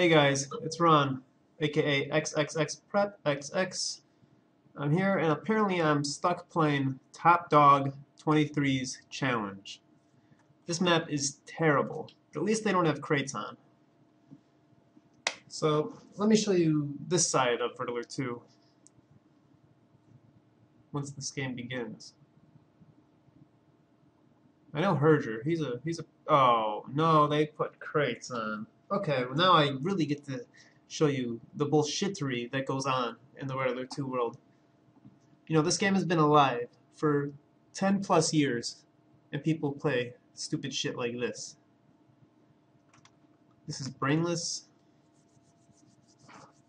Hey guys, it's Ron, aka XXxPrePxX. I'm here and apparently I'm stuck playing Top Dog 23's Challenge. This map is terrible, but at least they don't have crates on. So let me show you this side of Red Alert 2 once this game begins. I know Herger, he's a, he's a, oh no, they put crates on. Okay, well now I really get to show you the bullshittery that goes on in the Red Alert 2 world. You know, this game has been alive for 10 plus years, and people play stupid shit like this. This is brainless,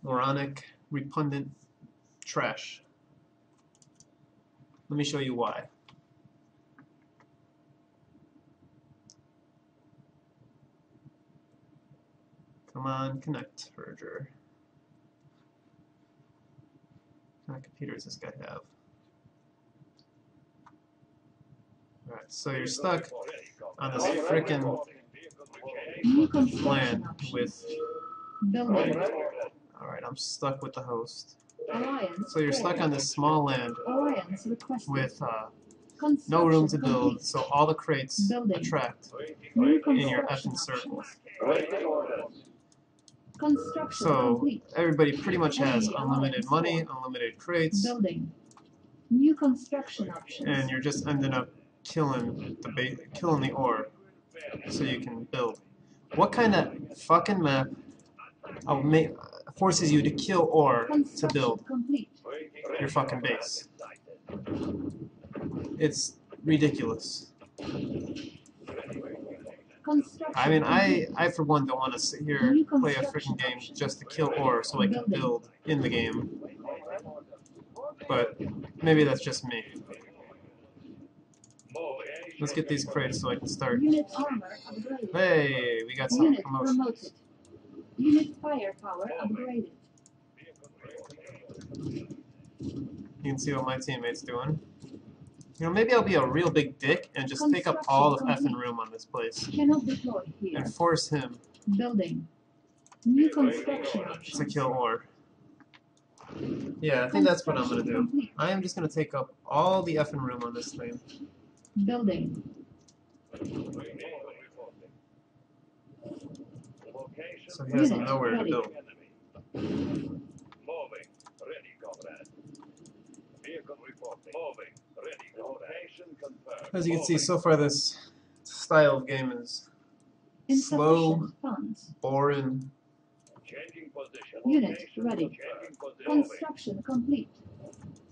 moronic, repugnant trash. Let me show you why. Come on, connect, Verger. What kind of computer does this guy have? Alright, so you're stuck on this freaking land with... Alright, I'm stuck with the host. So you're stuck on this small land with uh, no room to build, so all the crates Building. attract in your construction effing circle. Construction So complete. everybody pretty much has unlimited money, unlimited crates, Building. New construction options. and you're just ending up killing the killing the ore so you can build. What kind of fucking map uh, forces you to kill ore to build complete. your fucking base? It's ridiculous. I mean, I. I for one don't want to sit here play a freaking game just to kill ore so I can build in the game. But maybe that's just me. Let's get these crates so I can start. Unit armor upgraded. Hey, we got some Unit promotions. promoted. Unit firepower upgraded. You can see what my teammates doing. You know, maybe I'll be a real big dick and just take up all the effing room on this place Cannot deploy here. and force him Building. New construction to kill ore. Yeah, I think that's what I'm gonna do. I am just gonna take up all the effing room on this thing. Building. So he has Unit nowhere to ready. build. Moving. Ready, comrade. Vehicle reporting. Moving. Ready, Location confirmed. As you can see, so far this style of game is slow, boring. Unit ready. Changing position. Moving. Construction complete.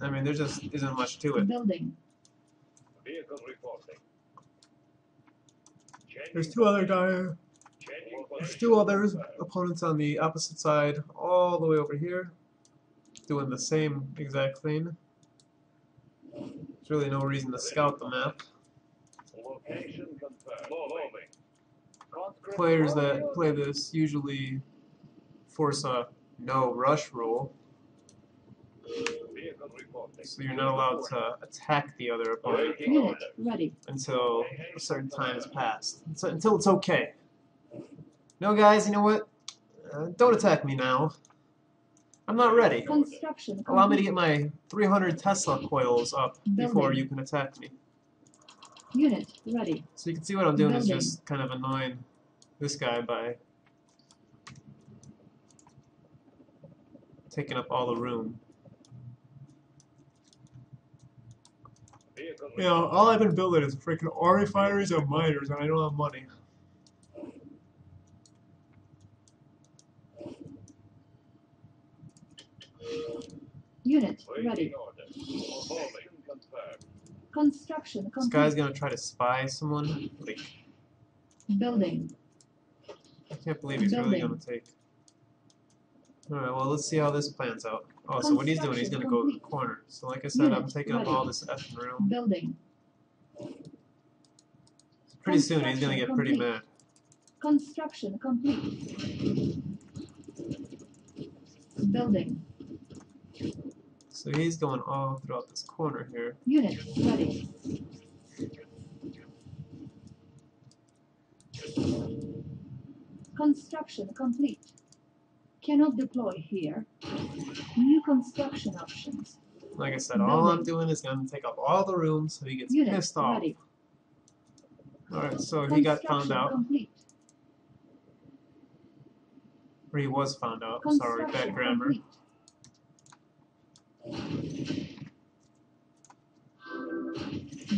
I mean, there just isn't much to it. Building. Vehicle reporting. There's two other guys. There's two others opponents on the opposite side, all the way over here, doing the same exact thing. There's really no reason to scout the map. Location confirmed. Moving. Conscript Players that play this usually force a no rush rule, so you're not allowed to attack the other opponent Awaiting Unit orders. ready. until a certain time has passed. So, until it's okay. No, guys, you know what? Uh, don't attack me now. I'm not ready. Construction. Allow me to get my 300 Tesla coils up before you can attack me. Unit ready. So you can see what I'm doing is just kind of annoying this guy by taking up all the room. Vehicle You know, all I've been building is freaking ore refineries and miners, and I don't have money. Unit ready. confirmed. Construction This guy's gonna try to spy someone. Like, Building. I can't believe he's really gonna take. Alright, well, let's see how this plans out. Oh, so what he's doing, he's gonna go to the corner. So, like I said, I'm Unit taking up all this effing room. Building. Pretty soon, he's gonna get pretty Construction mad. Construction complete. Building. So he's going all throughout this corner here. Unit ready. Construction complete. Cannot deploy here. New construction options. Like I said, all I'm doing is gonna take up all the rooms so he gets Unit pissed off. Alright, so he got found out. complete. Or he was found out. Sorry, bad grammar. complete.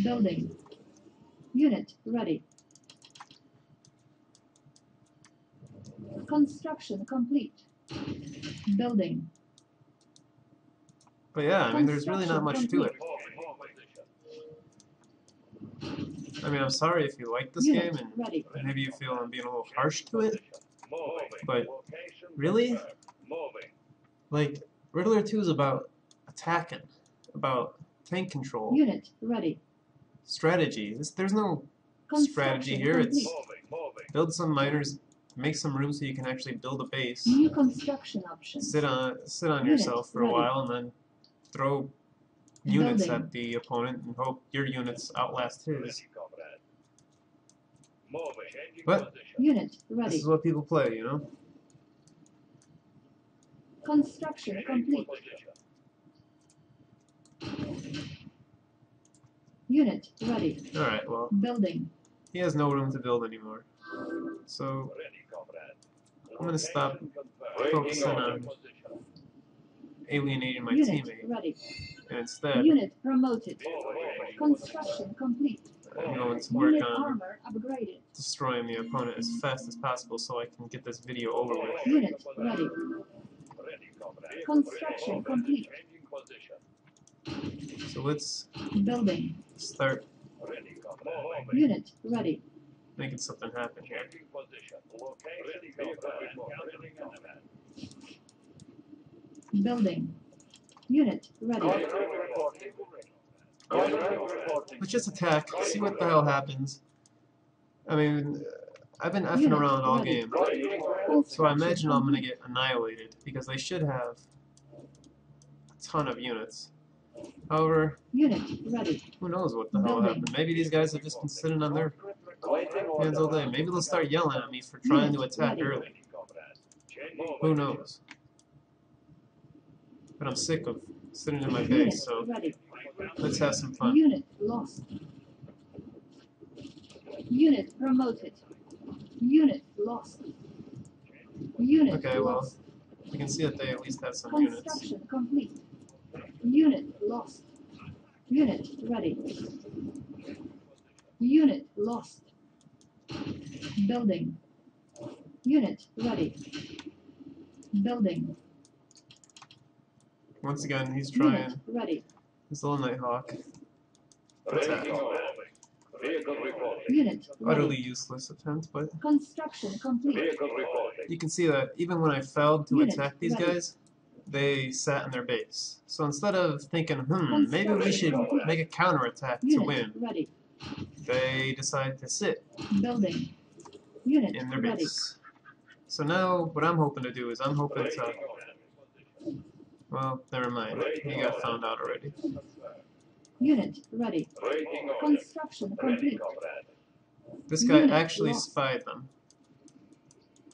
Building. Unit ready. Construction complete. Building. But yeah, I mean, there's really not much to it. I mean, I'm sorry if you like this Unit game and ready. maybe you feel I'm being a little harsh to it. But really? Like, Red Alert 2 is about attacking, about tank control, Unit ready. Strategy. This, there's no strategy here. It's complete. Moving. Moving. build some miners, make some room so you can actually build a base, New construction options. sit on sit on Unit yourself for a while, and then throw units Building. at the opponent and hope your units outlast his. Ready, comrade. Moving. But- position. Unit This is what people play, you know. Construction complete. Unit ready. All right, well, Building. he has no room to build anymore, so I'm gonna stop focusing on alienating my Unit teammate, ready. and instead Unit promoted. Construction complete. I'm going to work Unit on destroying the opponent as fast as possible so I can get this video over with. Unit ready. Construction complete. So let's Building. start Unit ready. making something happen here. Changing position. Location confirmed. Counting comrade. Building. Unit ready. Let's just attack, see what the hell happens. I mean, uh, I've been effing Unit around all ready. game, so I imagine I'm gonna get annihilated because they should have a ton of units. However, Unit ready. who knows what the hell happened? Maybe these guys have just been sitting on their hands all day. Maybe they'll start yelling at me for trying to attack ready. early. Who knows? But I'm sick of sitting in my base, so ready. let's have some fun. Unit lost. Unit promoted. Unit lost. Unit Okay, well, lost. You can see that they at least have some units. Construction complete. Unit lost. Unit ready. Unit lost. Building. Unit ready. Building. Once again, he's trying. Unit ready. his little Nighthawk. Reporting. Unit Utterly useless attempt, but Construction complete. You can see that even when I failed to Unit attack these ready. guys, they sat in their base. So instead of thinking, hmm, maybe we should make a counterattack to win, ready. they decided to sit Building. Unit in their ready. base. So now, what I'm hoping to do is I'm hoping to, well, never mind. He got found out already. Unit ready. Waiting. Construction complete. This guy Unit actually lost. spied them.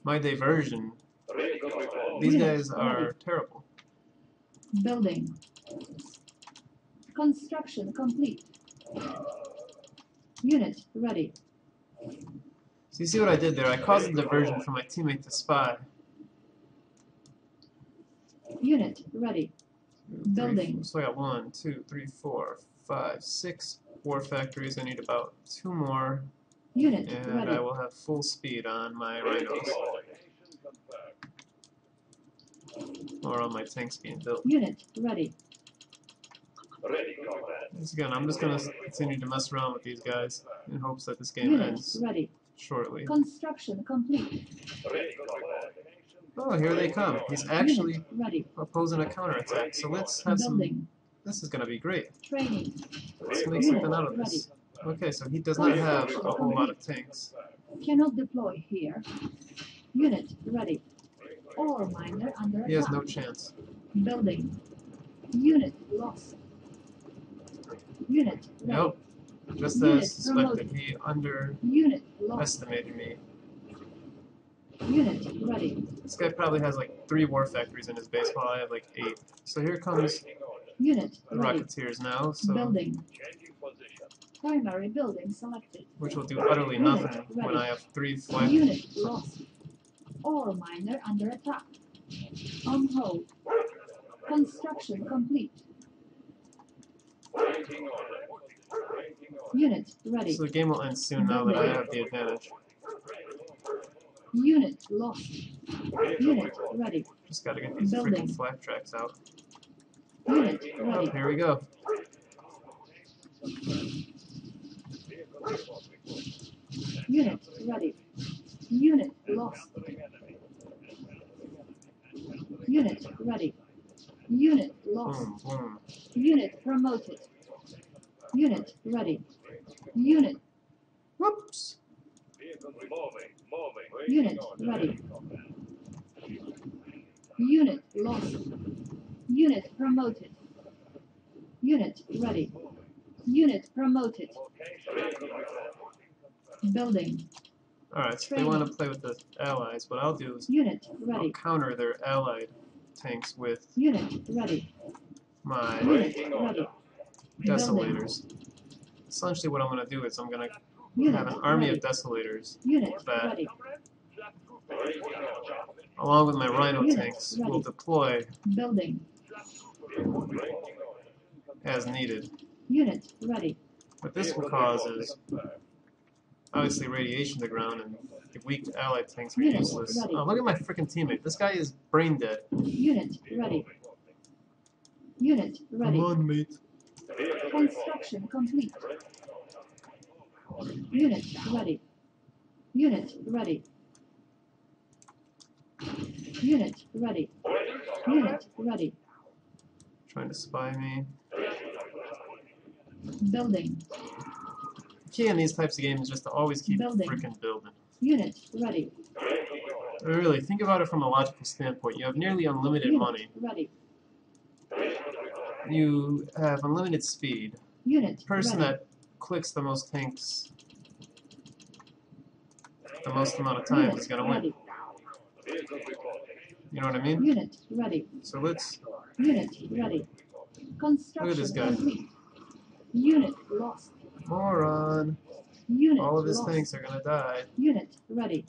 My diversion. These guys are terrible. Building. Construction complete. Unit ready. So you see what I did there? I caused a diversion for my teammate to spy. Unit ready. Three, Building. So I got one, two, three, four, five, six war factories. I need about two more, Unit and ready. I will have full speed on my rhinos, confirmed. or on my tanks being built. Unit ready. Ready, comrade. Once again, I'm just gonna continue to mess around with these guys in hopes that this game Unit ends ready. shortly. Construction complete. Ready, comrade. Oh, here they come. He's actually Unit ready. opposing a counterattack. So let's have some. This is gonna be great. Training. Let's make something out of this. Okay, so he does not have a whole lot of tanks. Cannot deploy here. Unit ready. Ore miner under He has no chance. Building. Unit lost. Unit ready. Nope. Just Unit as suspected, he underestimated Unit me. Unit ready. This guy probably has like three war factories in his base, while I have like eight. So here comes Unit the ready. Rocketeers now, so Building. Changing position. Primary building selected. which will do utterly nothing when I have three flak. Unit lost. Ore miner under attack. On hold. Construction complete. Waiting order. Waiting order. Unit ready. So the game will end soon now that I have the advantage. Unit lost. Unit ready. Just gotta get these Building. freaking flak tracks out. Unit Oh, ready. here we go. Unit ready. Unit lost. Unit ready. Unit lost. Boom, boom. Unit promoted. Unit ready. Unit Whoops. Vehicles moving. Moving. Waiting Unit ready. Unit lost. Unit promoted. Unit ready. Unit promoted. Building. Alright, so they want to play with the allies, what I'll do is Unit I'll counter their allied tanks with Unit ready. my ready. Desolators. Essentially what I'm going to do is I'm going to have an army ready. of desolators, Unit that- ready. Along with my rhino Unit tanks, ready. will deploy Building. As needed. Unit ready. What this will cause is obviously radiation to the ground and the weak allied tanks are Unit useless. ready. Oh, look at my freaking teammate. This guy is brain dead. Unit ready. Unit ready. Come on, mate. Construction complete. Unit ready. Unit ready. Unit ready. Unit ready. Trying to spy me. Building. Key in these types of games is just to always keep Building. freaking building. Unit ready. Really, think about it from a logical standpoint. You have nearly unlimited Unit money. ready. You have unlimited speed. Unit The person ready. that clicks the most tanks the most amount of time Unit is going to win. You know what I mean? Unit ready. So let's Unit ready. Construction Look at this guy. Unit lost. Moron. Unit All of his lost. tanks are going to die. Unit ready.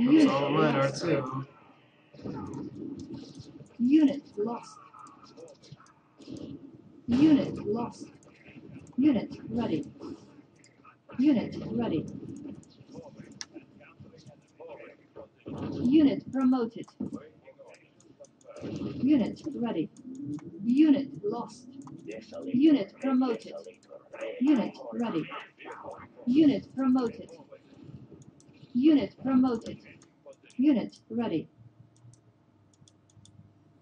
Oops, Unit all of mine are too. Unit lost. Unit lost. Unit ready. Unit ready. Unit promoted. Unit ready. Unit lost. Unit promoted. Unit ready. Unit promoted. Unit promoted. Unit ready.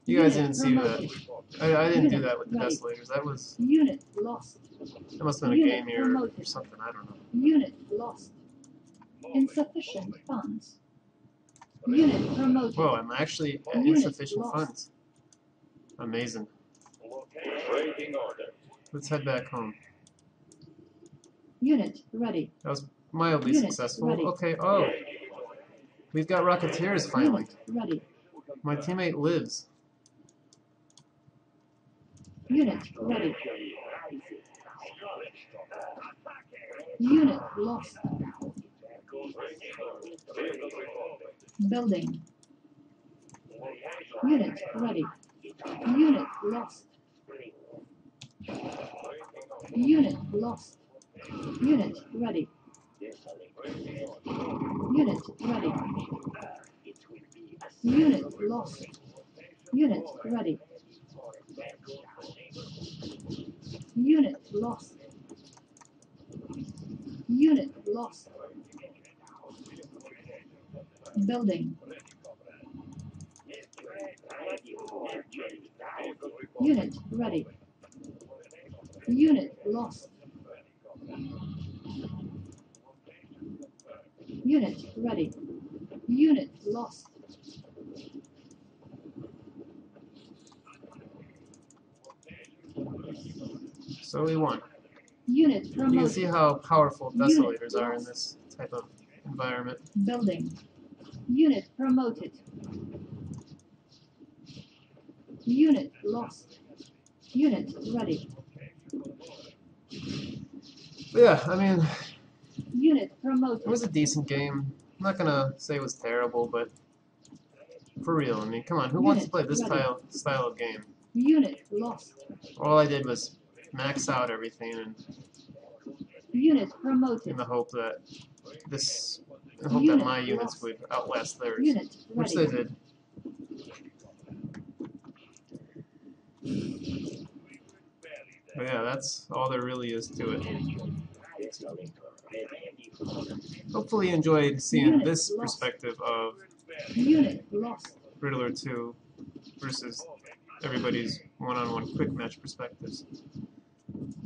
You guys Unit didn't see that. I, I didn't do that with the ready. desolators. That was Unit lost. that must have been a Unit game error or something. I don't know. Unit lost. Insufficient funds. Unit promoted. Whoa, I'm actually at Unit insufficient lost. funds. Amazing. Let's head back home. Unit ready. That was mildly Unit successful. ready. Okay, oh. We've got Rocketeers finally. Unit ready. My teammate lives. Unit ready. Unit lost. Building. Unit ready. Unit lost. Unit lost. Unit ready. Unit ready. Unit lost. Unit ready. Unit lost. Unit lost. Building. Unit ready. Unit lost. Unit ready. Unit lost. So we won. Unit promoted. You can see how powerful Unit desolators are in this type of environment. Building. Unit promoted. Unit lost. Unit ready. But yeah, I mean, Unit it was a decent game. I'm not gonna say it was terrible, but for real, I mean, come on, who wants to play this Ready. style style of game? Unit lost. All I did was max out everything and Unit in the hope that this, in the hope that my units lost. would outlast theirs, Unit which they did. But yeah, that's all there really is to it. Hopefully, you enjoyed seeing this perspective of. Red Alert 2 versus everybody's one-on-one quick match perspectives.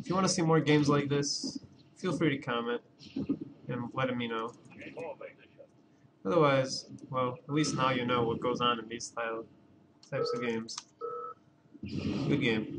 If you want to see more games like this, feel free to comment and let me know. Otherwise, well, at least now you know what goes on in these style types of games. Good game.